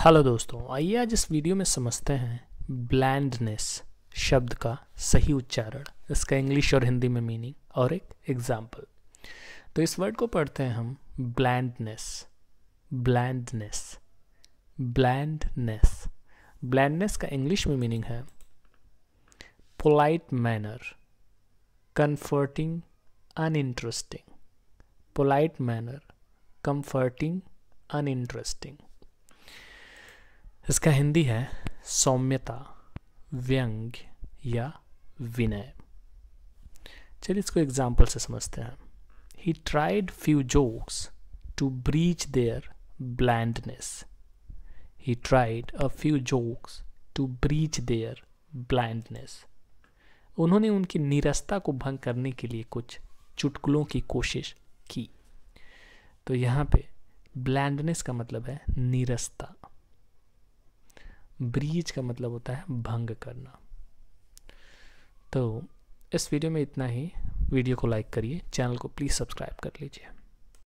Hello दोस्तों, आइए आज इस वीडियो में समझते हैं ब्लैंडनेस शब्द का सही उच्चारण। इसका इंग्लिश और हिंदी में मीनिंग और एक एग्ज़ाम्पल तो इस वर्ड को पढ़ते हैं हम ब्लैंडनेस ब्लैंडनेस ब्लैंडनेस ब्लैंडनेस का इंग्लिश में मीनिंग है polite manner comforting uninteresting polite manner comforting uninteresting इसका हिंदी है सौम्यता व्यंग्य या विनय। चलिए इसको एग्ज़ाम्पल से समझते हैं। He tried few jokes to breach their blandness he tried a few jokes to breach their blandness उन्होंने उनकी निरस्ता को भंग करने के लिए कुछ चुटकुलों की कोशिश की। तो यहाँ पे ब्लैंडनेस का मतलब है नीरसता। ब्रीज का मतलब होता है भंग करना। तो इस वीडियो में इतना ही। वीडियो को लाइक करिए, चैनल को प्लीज़ सब्सक्राइब कर लीजिए।